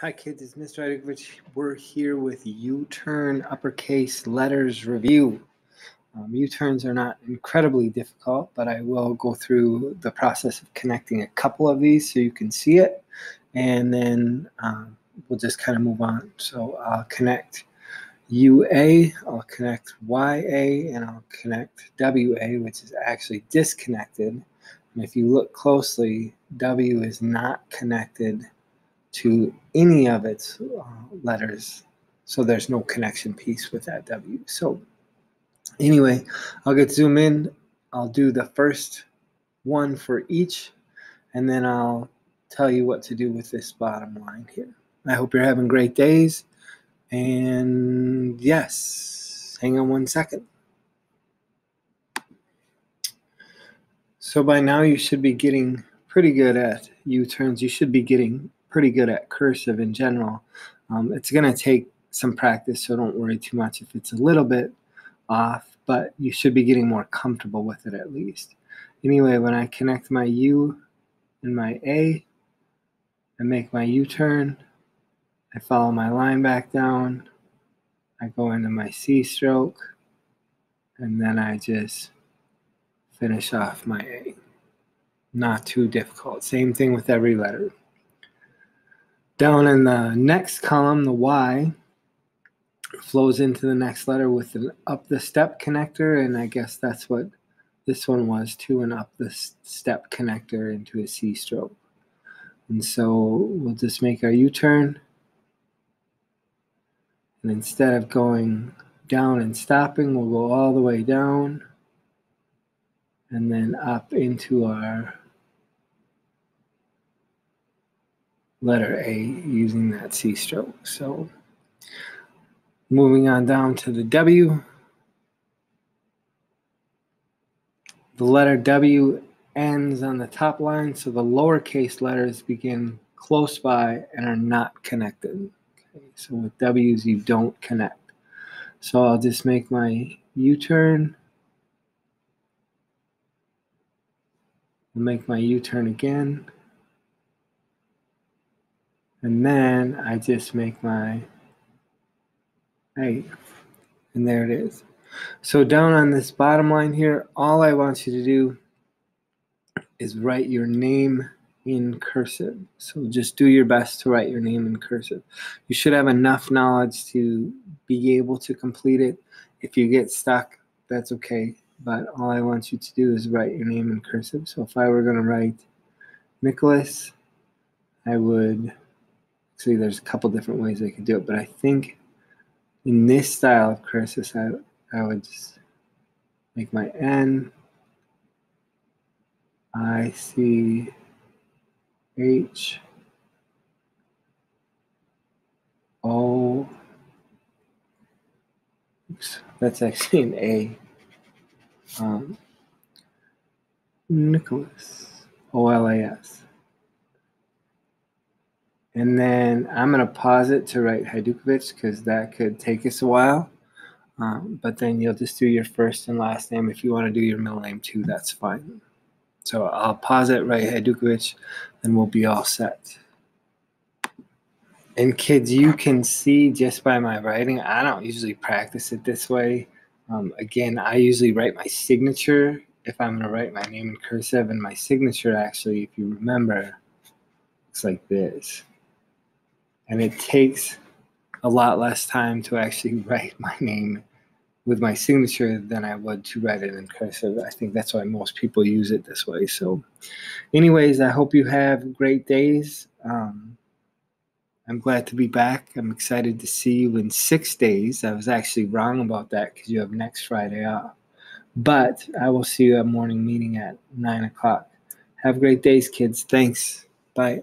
Hi, kids. It's Mr. Hydukovich. We're here with U-turn uppercase letters review. Um, U-turns are not incredibly difficult, but I will go through the process of connecting a couple of these so you can see it, and then um, we'll just kind of move on. So I'll connect UA, I'll connect YA, and I'll connect WA, which is actually disconnected. And if you look closely, W is not connected to any of its uh, letters. So there's no connection piece with that W. So anyway, I'll get zoom in. I'll do the first one for each, and then I'll tell you what to do with this bottom line here. I hope you're having great days. And yes, hang on one second. So by now you should be getting pretty good at U-turns. You should be getting pretty good at cursive in general. Um, it's going to take some practice, so don't worry too much if it's a little bit off, but you should be getting more comfortable with it at least. Anyway, when I connect my U and my A, I make my U-turn, I follow my line back down, I go into my C stroke, and then I just finish off my A. Not too difficult. Same thing with every letter. Down in the next column, the Y flows into the next letter with an up the step connector, and I guess that's what this one was too, an up the step connector into a C stroke. And so we'll just make our U-turn. And instead of going down and stopping, we'll go all the way down and then up into our letter A using that C stroke. So moving on down to the W. The letter W ends on the top line, so the lowercase letters begin close by and are not connected. Okay, so with W's, you don't connect. So I'll just make my U-turn. I'll make my U-turn again. And then I just make my eight. And there it is. So down on this bottom line here, all I want you to do is write your name in cursive. So just do your best to write your name in cursive. You should have enough knowledge to be able to complete it. If you get stuck, that's okay. But all I want you to do is write your name in cursive. So if I were going to write Nicholas, I would See, there's a couple different ways I could do it, but I think in this style of cursive, I, I would just make my N, I, C, H, O, oops, that's actually an A. Um, Nicholas, O L A S. And then I'm going to pause it to write Hydukovich because that could take us a while. Um, but then you'll just do your first and last name. If you want to do your middle name too, that's fine. So I'll pause it, write Hydukovich, and we'll be all set. And kids, you can see just by my writing, I don't usually practice it this way. Um, again, I usually write my signature if I'm going to write my name in cursive, and my signature actually, if you remember, looks like this and it takes a lot less time to actually write my name with my signature than I would to write it in cursive. I think that's why most people use it this way. So, anyways, I hope you have great days. Um, I'm glad to be back. I'm excited to see you in six days. I was actually wrong about that because you have next Friday off. But I will see you at morning meeting at nine o'clock. Have great days, kids. Thanks. Bye.